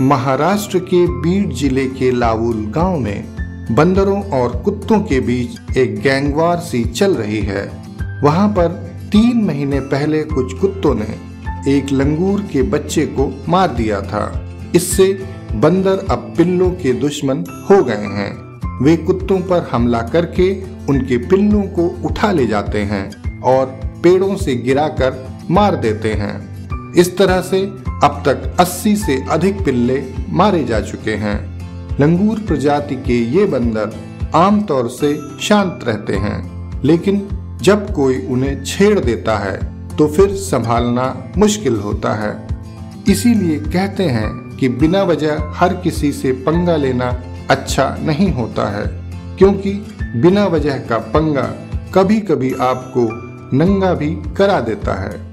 महाराष्ट्र के बीड ज़िले के लावुल गाँव में बंदरों और कुत्तों के बीच एक गैंगवार सी चल रही है। वहाँ पर तीन महीने पहले कुछ कुत्तों ने एक लंगूर के बच्चे को मार दिया था। इससे बंदर अब पिल्लों के दुश्मन हो गए हैं। वे कुत्तों पर हमला करके उनके पिल्लों को उठा ले जाते हैं और पेड़ों से गिराकर मार देते हैं। इस तरह से अब तक 80 से अधिक पिल्ले मारे जा चुके हैं। लंगूर प्रजाति के ये बंदर आमतौर से शांत रहते हैं, लेकिन जब कोई उन्हें छेड़ देता है तो फिर संभालना मुश्किल होता है। इसीलिए कहते हैं कि बिना वजह हर किसी से पंगा लेना अच्छा नहीं होता है, क्योंकि बिना वजह का पंगा कभी कभी आपको नंगा भी करा देता है।